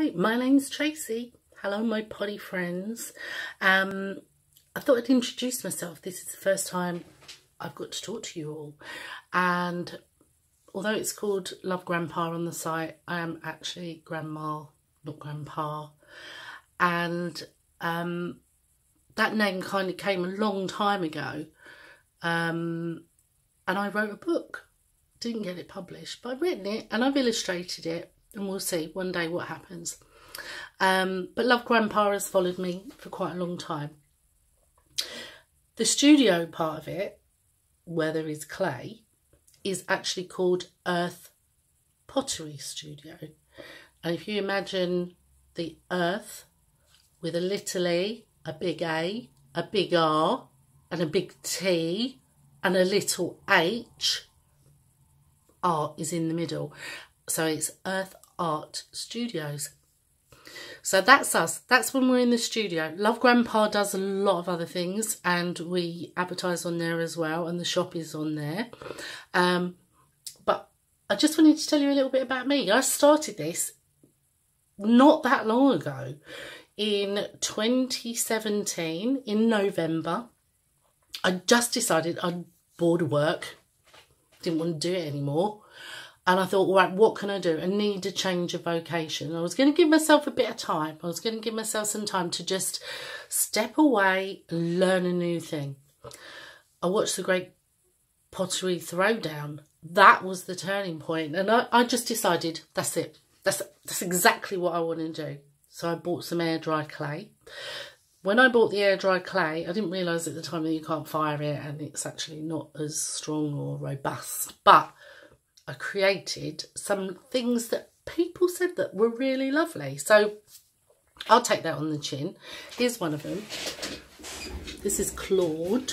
Hi, my name's Tracie. Hello, my potty friends. Um, I thought I'd introduce myself. This is the first time I've got to talk to you all. And although it's called Love Grandpa on the site, I am actually Grandma, not Grandpa. And um, that name kind of came a long time ago. Um, and I wrote a book. Didn't get it published, but I've written it and I've illustrated it and we'll see one day what happens. Um, but Love Grandpa has followed me for quite a long time. The studio part of it, where there is clay, is actually called Earth Pottery Studio. And if you imagine the earth with a little e, a big A, a big R, and a big T, and a little H, R is in the middle. So it's Earth Art Studios. So that's us. That's when we're in the studio. Love Grandpa does a lot of other things and we advertise on there as well and the shop is on there. Um, but I just wanted to tell you a little bit about me. I started this not that long ago in 2017 in November. I just decided I'd bored of work, didn't want to do it anymore. And I thought, right, what can I do? I need a change of vocation. I was going to give myself a bit of time. I was going to give myself some time to just step away learn a new thing. I watched the Great Pottery Throwdown. That was the turning point. And I, I just decided, that's it. That's, that's exactly what I want to do. So I bought some air dry clay. When I bought the air dry clay, I didn't realise at the time that you can't fire it and it's actually not as strong or robust. But I created some things that people said that were really lovely. So I'll take that on the chin. Here's one of them. This is Claude.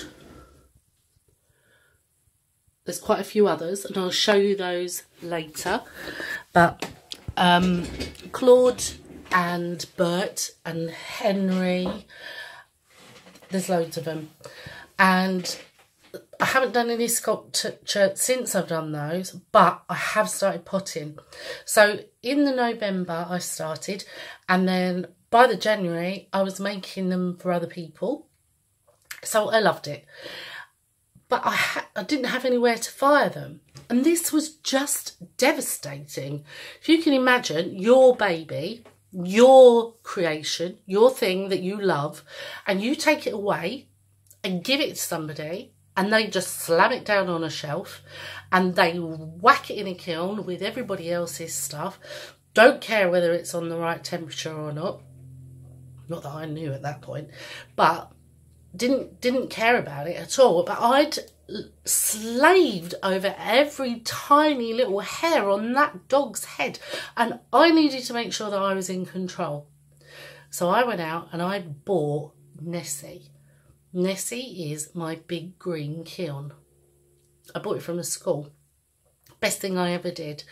There's quite a few others and I'll show you those later. But um, Claude and Bert and Henry, there's loads of them. And I haven't done any sculpture since I've done those, but I have started potting. So in the November I started, and then by the January I was making them for other people. So I loved it. But I, I didn't have anywhere to fire them. And this was just devastating. If you can imagine your baby, your creation, your thing that you love, and you take it away and give it to somebody and they just slam it down on a shelf and they whack it in a kiln with everybody else's stuff. Don't care whether it's on the right temperature or not. Not that I knew at that point, but didn't didn't care about it at all. But I'd slaved over every tiny little hair on that dog's head and I needed to make sure that I was in control. So I went out and I bought Nessie Nessie is my big green kiln. I bought it from a school. Best thing I ever did.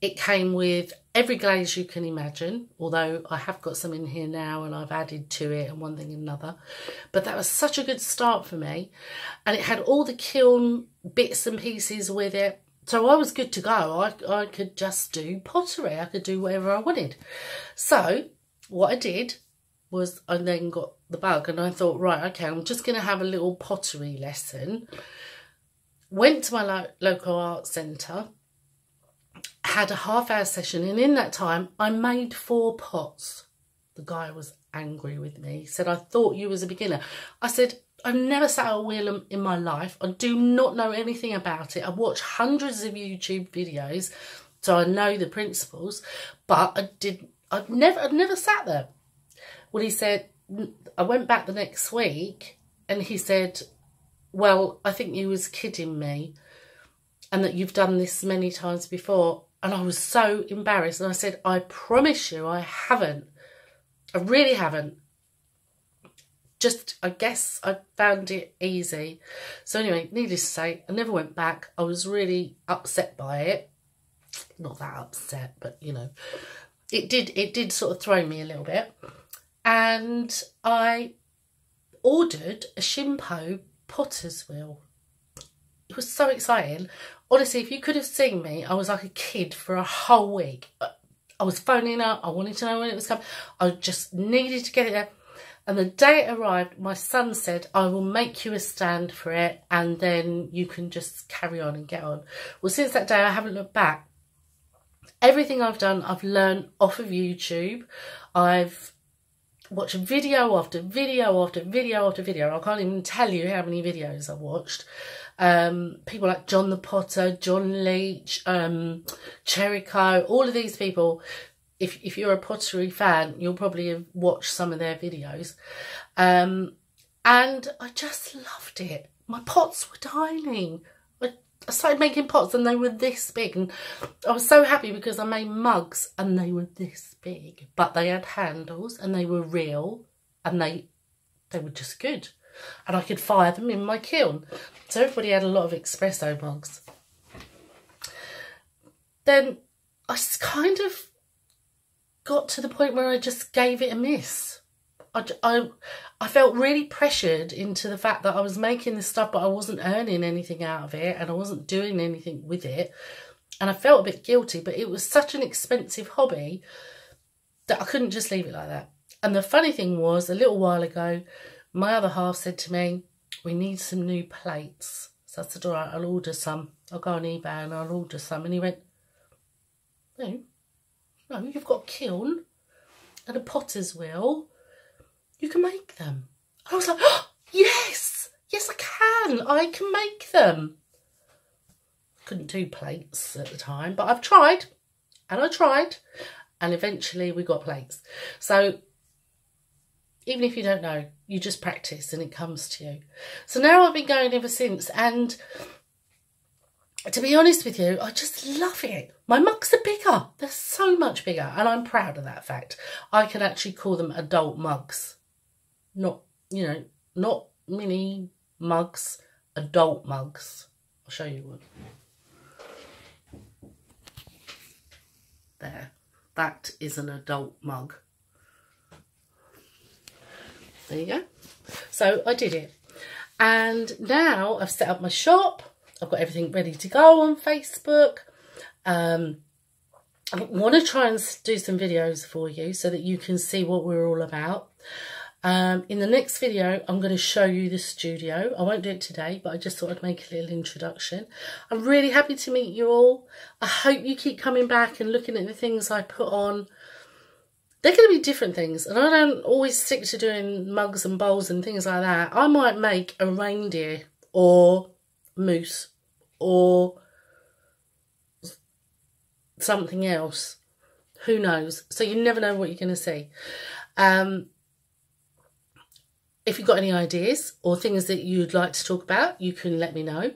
It came with every glaze you can imagine, although I have got some in here now and I've added to it and one thing and another. But that was such a good start for me. And it had all the kiln bits and pieces with it. So I was good to go. I, I could just do pottery. I could do whatever I wanted. So what I did was I then got the bug and I thought, right, okay, I'm just going to have a little pottery lesson. Went to my lo local art centre, had a half hour session, and in that time, I made four pots. The guy was angry with me. He said, I thought you was a beginner. I said, I've never sat at a wheel in my life. I do not know anything about it. I've watched hundreds of YouTube videos, so I know the principles, but I did. I've never, I've never sat there. Well, he said, I went back the next week and he said, well, I think you was kidding me and that you've done this many times before. And I was so embarrassed. And I said, I promise you I haven't. I really haven't. Just, I guess I found it easy. So anyway, needless to say, I never went back. I was really upset by it. Not that upset, but you know, it did, it did sort of throw me a little bit and I ordered a Shimpo potter's wheel. It was so exciting. Honestly, if you could have seen me, I was like a kid for a whole week. I was phoning up. I wanted to know when it was coming. I just needed to get it there. And the day it arrived, my son said, I will make you a stand for it and then you can just carry on and get on. Well, since that day, I haven't looked back. Everything I've done, I've learned off of YouTube. I've watched video after video after video after video. I can't even tell you how many videos I've watched. Um, people like John the Potter, John Leach, um, Cherico, all of these people if if you're a pottery fan, you'll probably have watched some of their videos. Um, and I just loved it. My pots were tiny. I, started making pots and they were this big. And I was so happy because I made mugs and they were this big. But they had handles and they were real and they they were just good. And I could fire them in my kiln. So everybody had a lot of espresso mugs. Then I kind of got to the point where I just gave it a miss. I, I, I felt really pressured into the fact that I was making this stuff, but I wasn't earning anything out of it and I wasn't doing anything with it. And I felt a bit guilty, but it was such an expensive hobby that I couldn't just leave it like that. And the funny thing was, a little while ago, my other half said to me, we need some new plates. So I said, all right, I'll order some. I'll go on eBay and I'll order some. And he went, no, no, you've got kiln and a potter's wheel. You can make them. I was like, oh, yes, yes, I can. I can make them. Couldn't do plates at the time, but I've tried and I tried and eventually we got plates. So even if you don't know, you just practice and it comes to you. So now I've been going ever since and to be honest with you, I just love it. My mugs are bigger. They're so much bigger. And I'm proud of that fact. I can actually call them adult mugs. Not, you know, not mini mugs, adult mugs. I'll show you one. There. That is an adult mug. There you go. So I did it. And now I've set up my shop. I've got everything ready to go on Facebook. Um, I want to try and do some videos for you so that you can see what we're all about. Um, in the next video, I'm going to show you the studio. I won't do it today, but I just thought I'd make a little introduction. I'm really happy to meet you all. I hope you keep coming back and looking at the things I put on. They're going to be different things, and I don't always stick to doing mugs and bowls and things like that. I might make a reindeer or moose or something else. Who knows? So you never know what you're going to see. Um, if you've got any ideas or things that you'd like to talk about, you can let me know.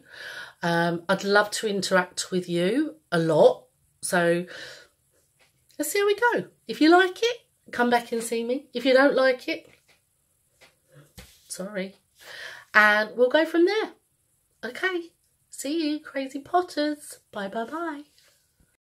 Um, I'd love to interact with you a lot. So let's see how we go. If you like it, come back and see me. If you don't like it, sorry. And we'll go from there. Okay. See you, crazy potters. Bye, bye, bye.